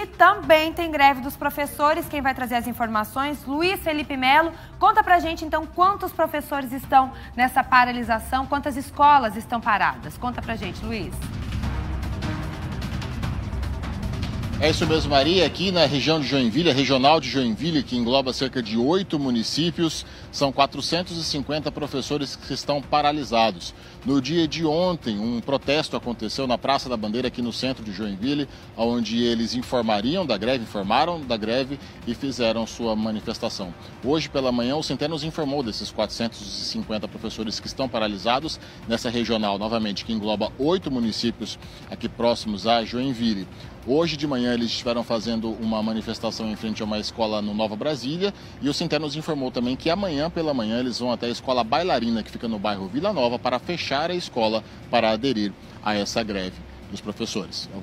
Joinville também tem greve dos professores. Quem vai trazer as informações? Luiz Felipe Melo. Conta pra gente então quantos professores estão nessa paralisação, quantas escolas estão paradas. Conta pra gente, Luiz. É isso mesmo, Maria. Aqui na região de Joinville, a regional de Joinville, que engloba cerca de oito municípios, são 450 professores que estão paralisados. No dia de ontem, um protesto aconteceu na Praça da Bandeira, aqui no centro de Joinville, onde eles informariam da greve, informaram da greve e fizeram sua manifestação. Hoje pela manhã, o Centeno nos informou desses 450 professores que estão paralisados nessa regional, novamente, que engloba oito municípios aqui próximos a Joinville. Hoje de manhã eles estiveram fazendo uma manifestação em frente a uma escola no Nova Brasília e o Centeno nos informou também que amanhã pela manhã eles vão até a escola Bailarina, que fica no bairro Vila Nova, para fechar a escola para aderir a essa greve dos professores.